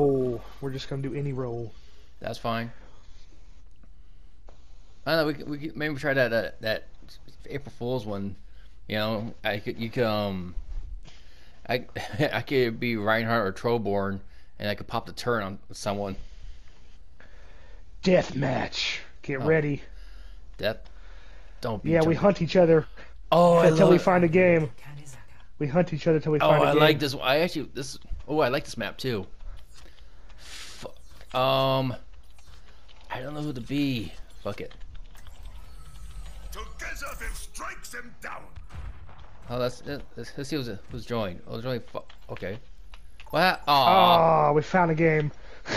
roll. We're just gonna do any roll. That's fine. I don't know. We could, we could maybe try that that, that April Fool's one. You know, I could you could um, I I could be Reinhardt or Torbjörn, and I could pop the turn on someone. Death match. Get Oh. ready. That don't be. Yeah, we hunt each other Oh, until we it. find a game. We hunt each other till we Oh, find a I game. Oh, I like this. I actually this. Oh, I like this map too. Fu- Um, I don't know who to be. Fuck it. Together then strikes them down. Oh, that's uh, let's, let's see who's who's joined. Oh, joined. Fu- okay. What? Aw. Oh, we found a game.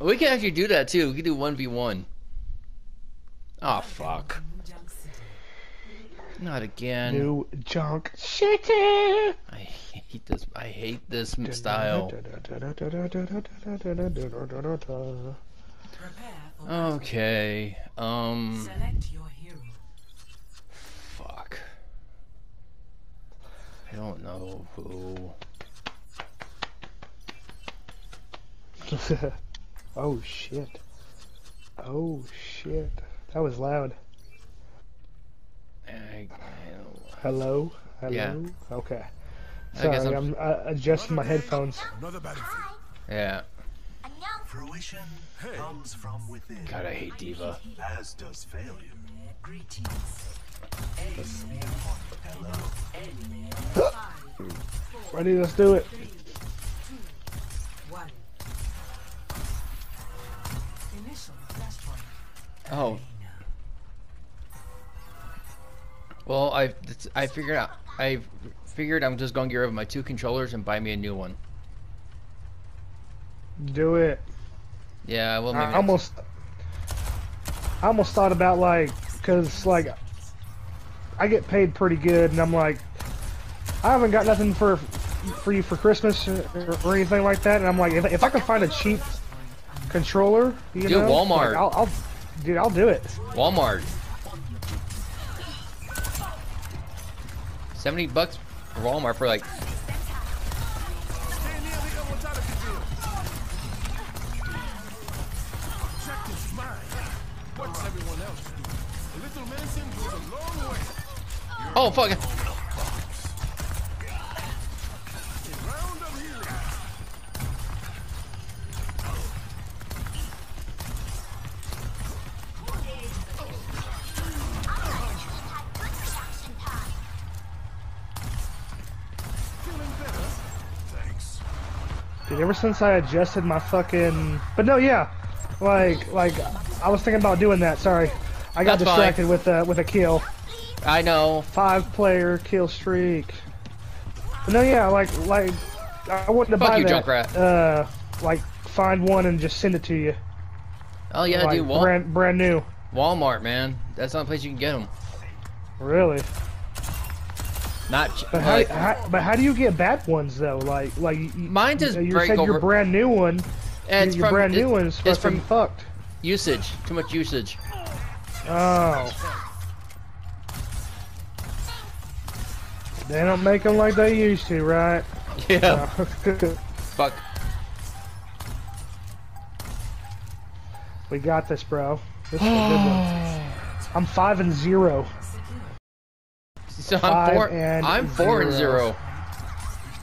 We can actually do that too. We can do one v one. Oh fuck! Not again. New junk city. I hate this. I hate this style. Okay. Um. Select your hero. Fuck. I don't know who. oh shit. Oh shit. That was loud. I, I Hello? Hello? Yeah. Okay. I Sorry, guess I'm- I'm, uh, adjusting my headphones. Another battlefield. yeah. Fruition comes from within, God, I hate D.Va. as does failure. Greetings. Hello. Ready? Let's do it. I figured out. I figured I'm just gonna get rid of my two controllers and buy me a new one. Do it. Yeah, well maybe. I almost, I almost thought about like, cause like, I get paid pretty good, and I'm like, I haven't got nothing for, for you for Christmas or, or anything like that, and I'm like, if, if I can find a cheap controller, you Dude, know, Walmart. like, I'll, I'll, dude, I'll do it. Walmart. Seventy bucks for Walmart for like. Oh, Stay near ever since I adjusted my fucking, but no, yeah, like, like, I was thinking about doing that. Sorry, I got That's fine. distracted with uh, with a kill. I know. five player kill streak. But no, yeah, like like I wanted to Fuck buy you, that. Junkrat. Uh, like find one and just send it to you. Oh yeah, like dude. Wal- brand brand new. Walmart, man. That's the only place you can get them. Really? Not. But how, like, how but how do you get bad ones though? Like like you, Mine just you break said over- your brand new one. it's your from brand new one's It's fucking from fucked. usage. Too much usage. Oh. They don't make them like they used to, right? Yeah. Oh. Fuck. we got this, bro. This is a good one. I'm five and zero. So I'm Five four. and I'm four and zero. zero.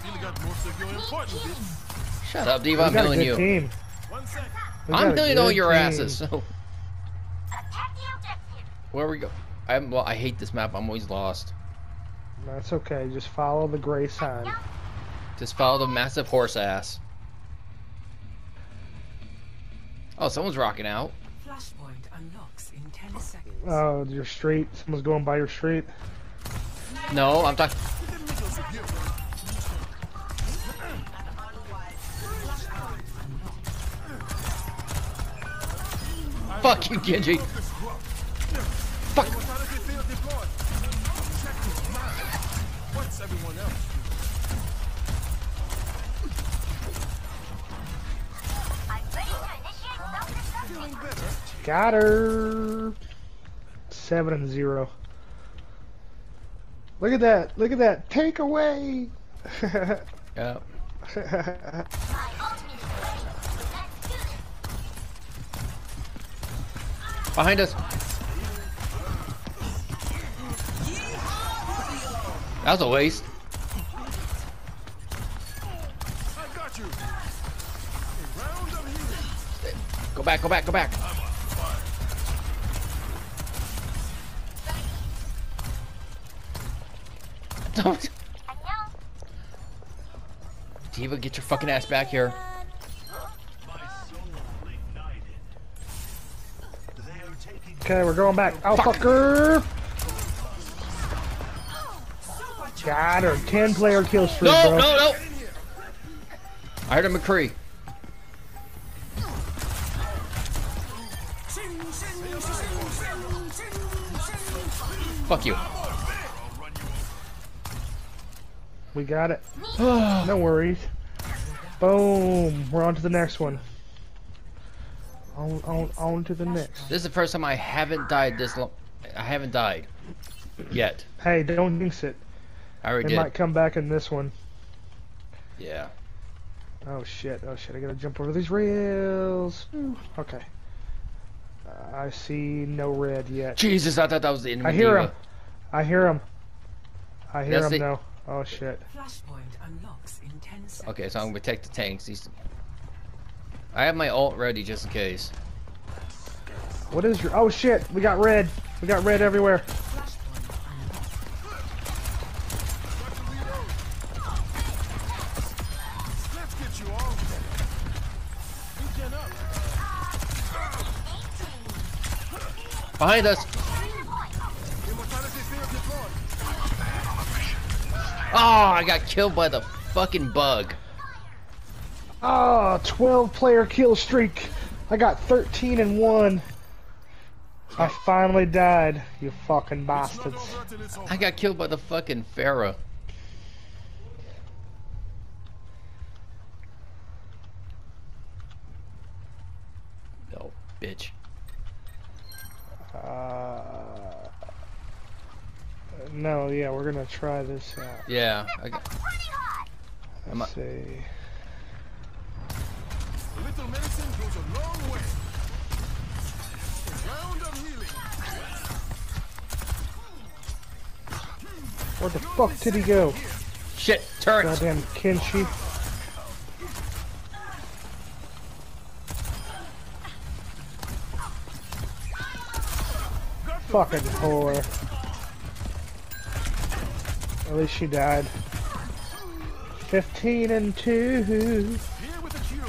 Really got most of your important bits. Shut up, D.Va. I'm got a milling good you. team. One sec. We got I'm a milling all your team. asses. So where we go? I'm well. I hate this map. I'm always lost. That's okay. Just follow the gray sign. Just follow the massive horse ass. Oh, someone's rocking out. Flashpoint unlocks in 10 seconds. Oh, your street. Someone's going by your street. No, I'm talking. Fuck you, Genji. Fuck. Got her. Seven and zero. Look at that! Look at that! Take away! yep. Behind us! That was a waste. Go back, go back, go back. Don't. D.Va, get your fucking ass back here. My soul ignited. They are taking Okay, we're going back. Oh, fucker! Got her. 10 player kill streak, No, bro. no, no. I heard a McCree. Fuck you. We got it. no worries. Boom. We're on to the next one. On, on, on to the next. This is the first time I haven't died this long. I haven't died. Yet. Hey, don't jinx it. I already They did. might come back in this one. Yeah. Oh shit, oh shit, I gotta jump over these rails. Ooh, Okay. Uh, I see no red yet. Jesus, I thought that was the enemy I hear D.Va. him. I hear him. I hear That's him the- now. Oh shit. Flashpoint unlocks in 10 seconds. Okay, so I'm gonna protect the tanks. These. I have my ult ready just in case. What is your. Oh shit, we got red. We got red everywhere. Flashpoint unlocked. Oh, I got killed by the fucking bug. Oh, 12 player kill streak. I got 13 and 1. I finally died, you fucking bastards. over till it's over. I got killed by the fucking Pharah. No, bitch. Uh, no, yeah, we're gonna try this out. Yeah, I got, I- Let's see. A little medicine goes a long way. Round of healing. Where the fuck did he go? shit, turret. Goddamn Kenshi. Fucking whore. At least she died. 15 and 2. Here with the cure.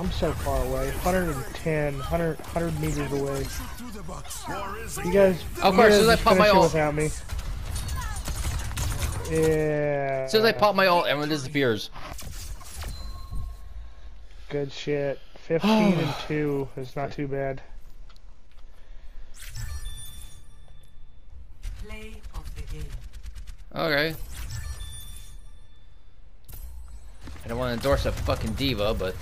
I'm so far away. 110, 100, 100 meters away. Shoot through the box. War is You guys, Of course, guys as soon as I pop my finish ult. without me. Yeah. As soon as I pop my ult, everyone disappears. Good shit. 15 and 2 is not too bad. Okay. I don't want to endorse a fucking D.Va, but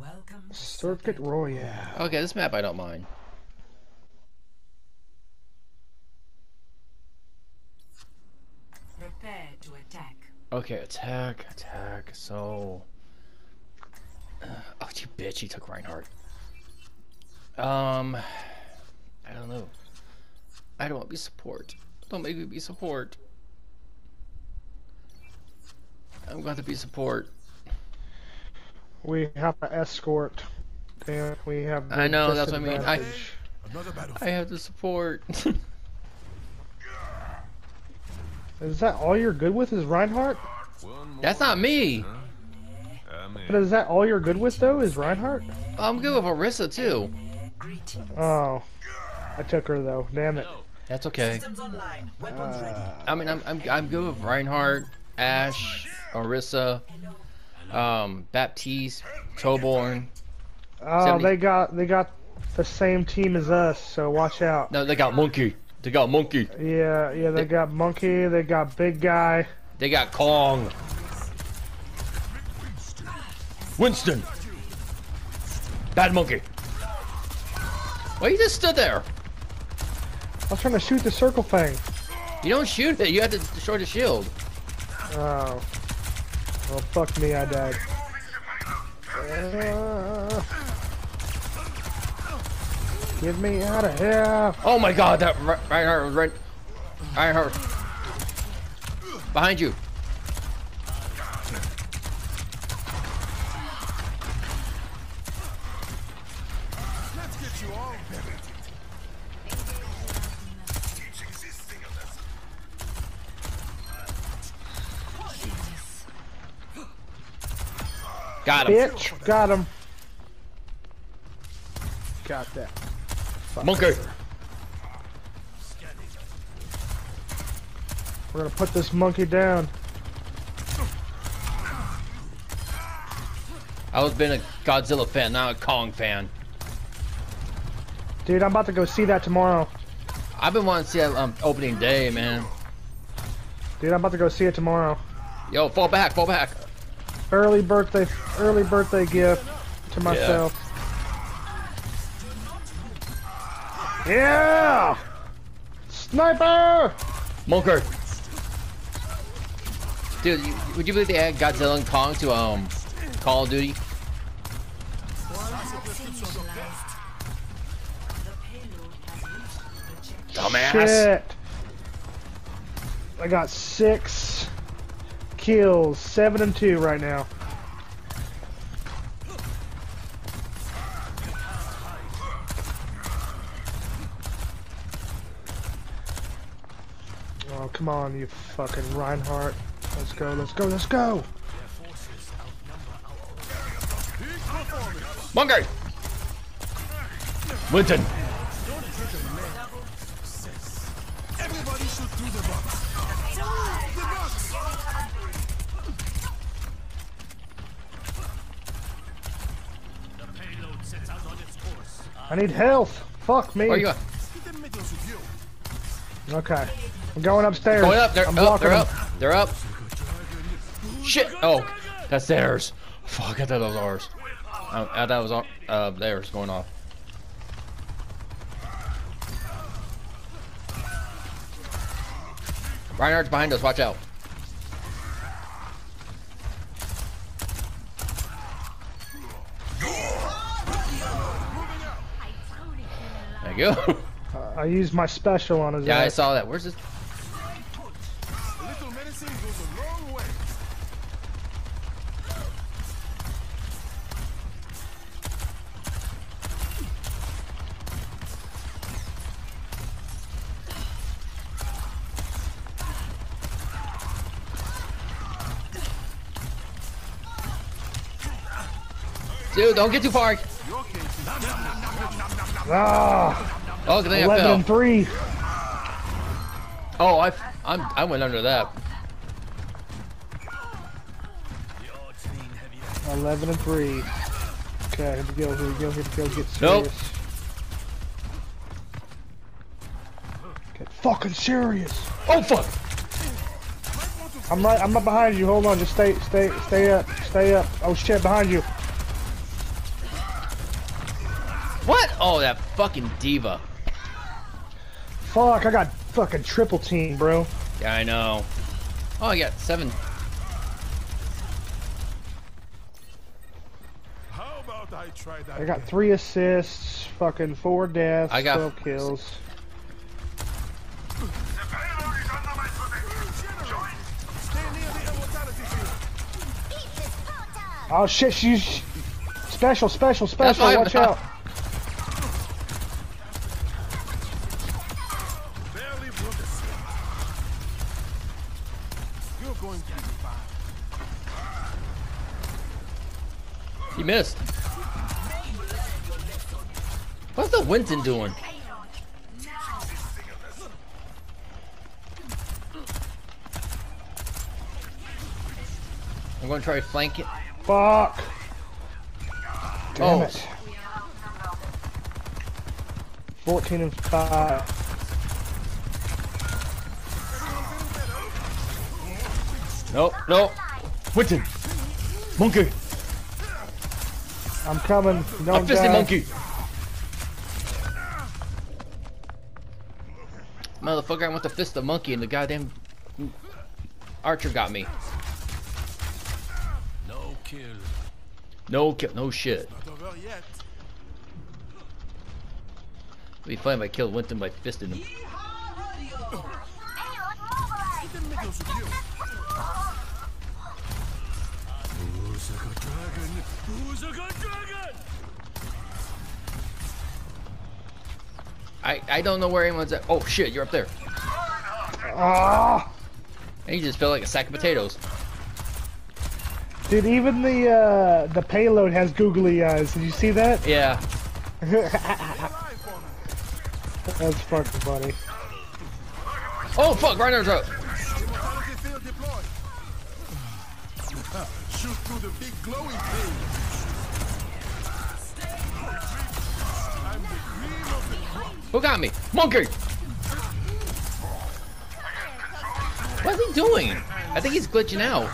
Welcome Circuit Royal. okay, this map I don't mind. Prepare to attack. Okay, attack, attack. So, uh, oh, you bitch! He took Reinhardt. Um, I don't know. I don't want to be support. Don't make me be support. I'm going to be support. We have to escort. Damn, we have. I know, that's what I mean. I- Another battle. I have to support. Is that all you're good with? Is Reinhardt? That's not me. But is that all you're good with though? Is Reinhardt? I'm good with Orisa too. Oh, I took her though. Damn it. That's okay. Uh, I mean, I'm I'm I'm good with Reinhardt, Ash, Orisa, um, Baptiste, Torbjörn. oh, 70. they got they got the same team as us, so watch out. No, they got Monkey. They got Monkey. Yeah, yeah, they got Monkey, they got Big Guy. They got Kong. Winston. Bad monkey. Why you just stood there? I was trying to shoot the circle thing. You don't shoot it. You have to destroy the shield. Oh. Well, fuck me, I died. Uh, get me out of here. Oh my god, that Re- Reinhardt was right. Reinhardt. Behind you. Let's get you all better. Got him. Bitch, got him. Got that. Monkey. We're gonna put this monkey down. I was been a Godzilla fan, not a Kong fan. Dude, I'm about to go see that tomorrow. I've been wanting to see that um, opening day, man. Dude, I'm about to go see it tomorrow. Yo, fall back, fall back. Early birthday, early birthday gift to myself. Yeah! Sniper! Monkey. Dude, you, would you believe they add Godzilla and Kong to um Call of Duty? Dumbass. Shit. I got six kills, seven and two right now. Oh, come on, you fucking Reinhardt. Let's go, let's go, let's go! Monkey. Winston. Everybody shoot through the box. The box. I need health! Fuck me! Where you at? Get the middles with you. Okay. I'm going upstairs. Going up. They're I'm up. blocking They're them. up. They're up. Shit. Oh, that's theirs. Fuck, I thought that was ours. I, I thought it was uh, theirs going off. Reinhardt's behind us. Watch out. There you go. I used my special on his yeah, I saw that. Where's this? A little medicine goes a long way. Dude, don't get too far. Your case is Ah! Oh, they 11 and 3. Oh, I, I'm, I went under that. 11 and 3. Okay, here we go, here we go, here we go, get serious. Nope. Get fucking serious. Oh fuck! I'm right, I'm right behind you, hold on, just stay, stay, stay up, stay up. Oh shit, behind you. That fucking D.Va. Fuck, I got fucking triple team, bro. Yeah, I know. Oh, I got seven. How about I try that? I got again? three assists, fucking four deaths, I got- 12 kills. Stay near the immortality field. Oh shit, she's special, special, special, watch out. He missed. What's the Winston doing? I'm gonna try to flank it. Fuck. Damn Oh. it. 14 and 5. Nope, nope. Winston. Monkey. I'm coming. I Don't fisted die. monkey. Motherfucker, I went to fist the monkey and the goddamn archer got me. No kill. No, ki- no shit. Not over yet. It'd be funny if I killed Winston by fisting him. I, I don't know where anyone's at. Oh shit, you're up there. Ah, And you just feel like a sack of potatoes. dude, even the uh, the payload has googly eyes. Did you see that? Yeah. Alive for me. That's fucking funny. Oh fuck, Reiner's up. Immortality. Shoot through the big glowing thing. Who got me? Monkey! What's he doing? I think he's glitching out.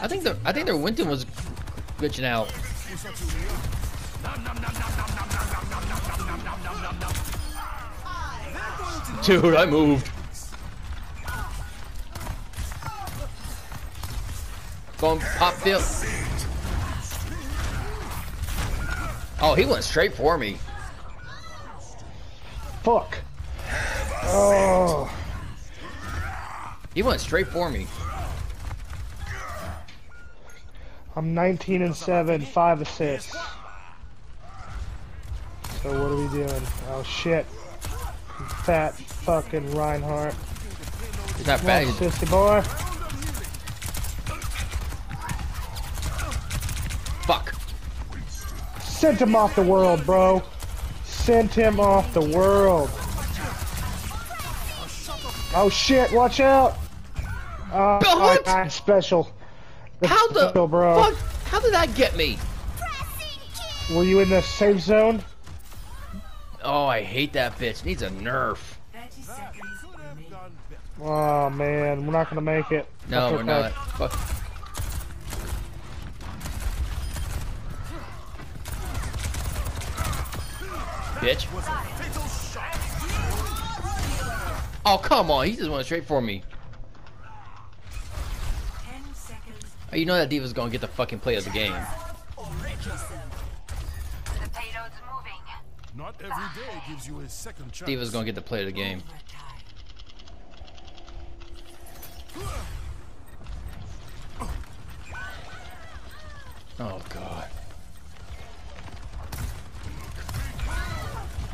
I think the I think their Winston was glitching out. Dude, I moved. Going pop field. Oh, he went straight for me. Fuck. Oh, He went straight for me. I'm 19 and seven, five assists. So what are we doing? Oh shit. Fat fucking Reinhardt. He's not fat. on, sissy boy. fuck. Sent him off the world, bro. Sent him off the world. Oh shit, watch out. Uh, Bill, what? I'm special. That's How the special, bro. fuck? How did that get me? Were you in the safe zone? Oh, I hate that bitch. Needs a nerf. 30 seconds Could have remaining. done better. Oh man, we're not gonna make it. No, That's we're okay. not. Fuck. Bitch. Oh, come on. He just went straight for me. Oh, You know that D.Va's gonna get the fucking play of the game. The payload's moving. Not every day gives you a second chance. D.Va's gonna get the play of the game. Oh, God.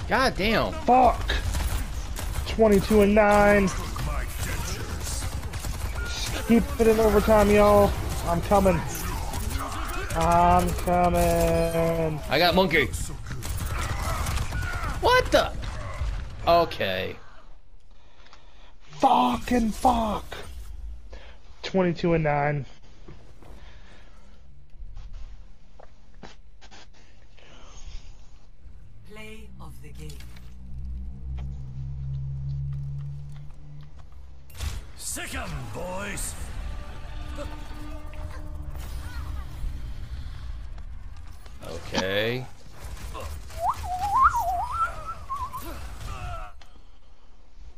God damn. Fuck. 22 and 9. Keep it in overtime, y'all. I'm coming. I'm coming. I got monkey. What the? Okay. Fucking fuck. 22 and 9. Play of the game. Sick 'em, boys. Okay.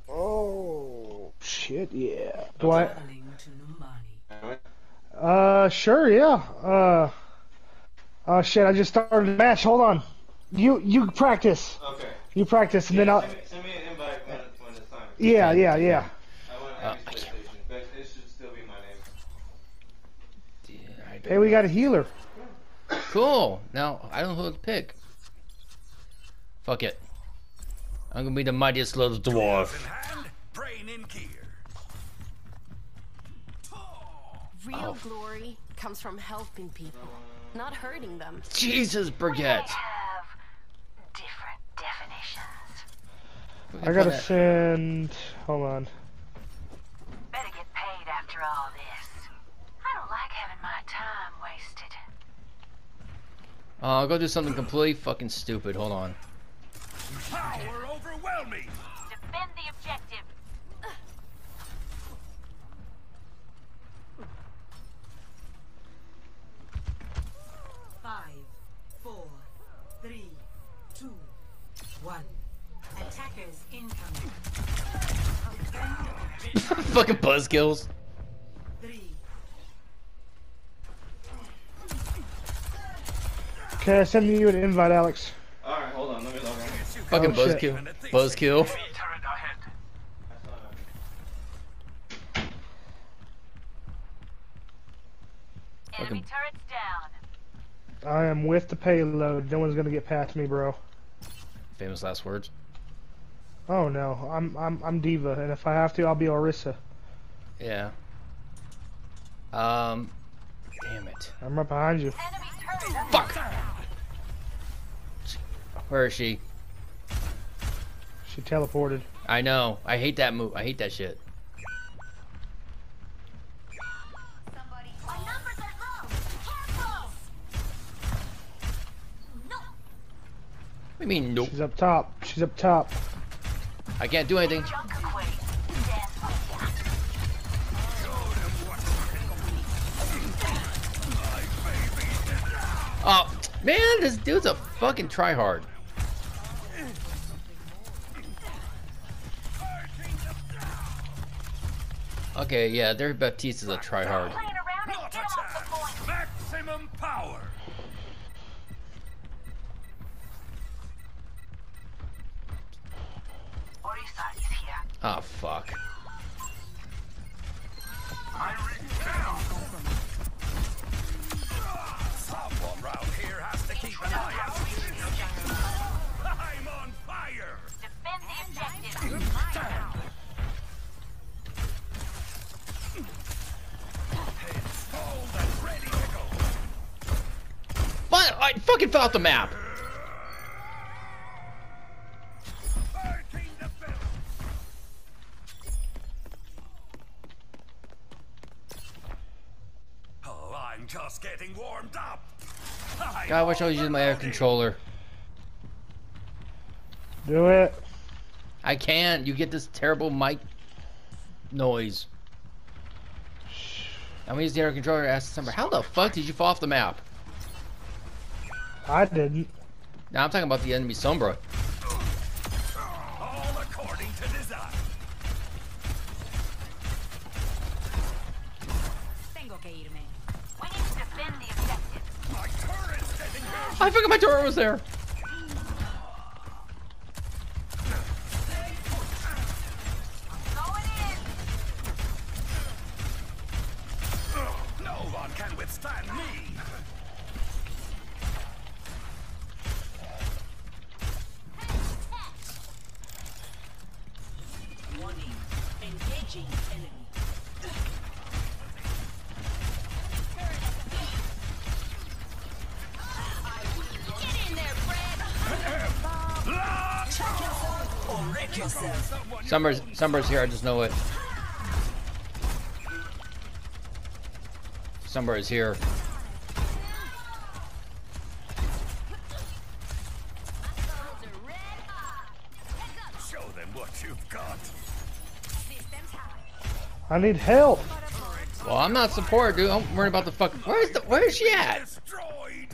Oh, shit, yeah. Do I? Traveling to Numbani. Uh, sure, yeah. Uh, oh shit, I just started the match. Hold on. You, you practice. Okay. You practice, and then I'll. Send me, send me an invite when, when it's time. Yeah, yeah, yeah. I want Uh, Abby's PlayStation, but it should still be my name. Yeah, I Hey, we got a healer. Cool. Now I don't know who to pick. Fuck it. I'm gonna be the mightiest little dwarf. hand, brain in gear. Real Oh. glory comes from helping people, not hurting them. Jesus, Brigitte. Different definitions. I gotta send. Hold on. Uh, I'll go do something completely fucking stupid. Hold on. Power overwhelming. Defend the objective. Five, four, three, two, one. Attackers incoming. fucking buzzkills. Okay, I send you an invite, Alex. Alright, hold on, let me log on. Fucking Oh, shit. buzzkill. Buzzkill. Turret ahead. Enemy Fucking- turrets down. I am with the payload. No one's gonna get past me, bro. Famous last words. Oh no, I'm I'm I'm D.Va, and if I have to, I'll be Orisa. Yeah. Um. Damn it. I'm right behind you. Enemy turret. Fuck. Where is she? She teleported. I know. I hate that move. I hate that shit. Somebody. My numbers are low. Careful. No. What do you mean, nope? She's up top. She's up top. I can't do anything. Junker Queen. Dance with ya. Oh, man, this dude's a fucking tryhard. Okay, yeah, their Baptiste's a tryhard. Playing around and Not get off the point. attack. Maximum power. Orisa is here. Oh, fuck. Fucking fell off the map. Fighting the bill. Oh, I'm just getting warmed up. I'm God, I wish I was using my air controller. Do it. I can't. You get this terrible mic noise. I'm gonna use the air controller to ask somebody, how the fuck did you fall off the map? I didn't. Now I'm talking about the enemy Sombra. All according to design. Tengo que irme. We need to defend the objective. My turret's getting hurt. I forgot my turret was there. Yourself. Summer's Summer's here. I just know it. Summer is here. Show them what you've got. I need help. Well, I'm not support, dude. I'm worried about the fuck. Where's the? Where is she at? Destroyed.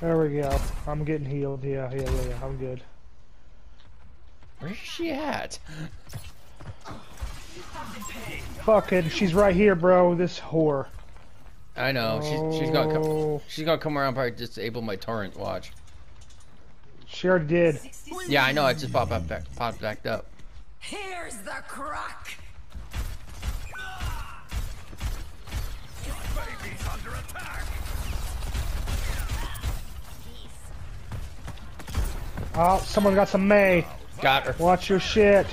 There we go. I'm getting healed. Yeah, yeah, yeah, yeah. I'm good. Where's she at? Fucking, she's right here, bro. This whore. I know. She's she's gonna come. Oh, She's gonna come around. Probably disable my torrent. Watch. She already did. Yeah, I know. I just popped up back, popped back up. Here's the crock. Baby's under. Oh, someone got some May. Got her. Watch your shit.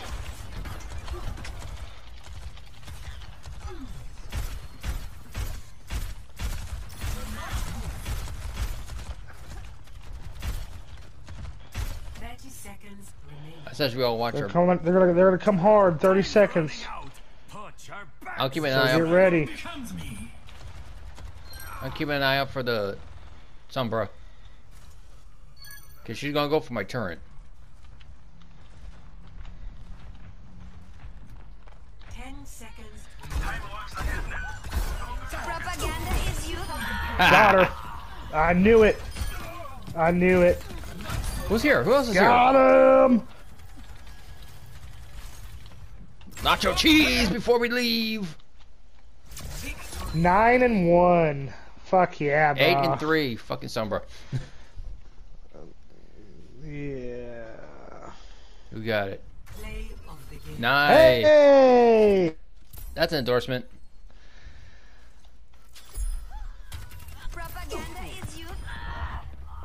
Thirty seconds. I said we all watch They're her. coming. They're gonna. They're gonna come hard. 30 seconds. Out. Put your back. I'll keep an So eye get out. ready. I'm keeping an eye out for the Sombra. Cause she's gonna go for my turret. Got her. I knew it. I knew it. Who's here? Who else is Got him! here? Nacho cheese before we leave. Nine and one. Fuck yeah, bro. Eight and three. Fucking Sombra. Yeah. Who got it? Play of the game. Nice. Hey! That's an endorsement.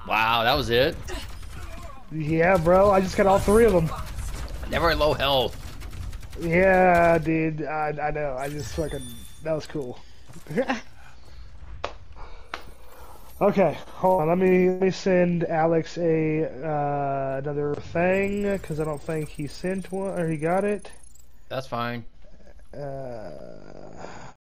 Wow, that was it. Yeah, bro. I just got all three of them. Never at low health. Yeah, dude. I, I know. I just fucking. That was cool. okay, hold on. Let me let me send Alex a uh, another thing because I don't think he sent one or he got it. That's fine. Uh,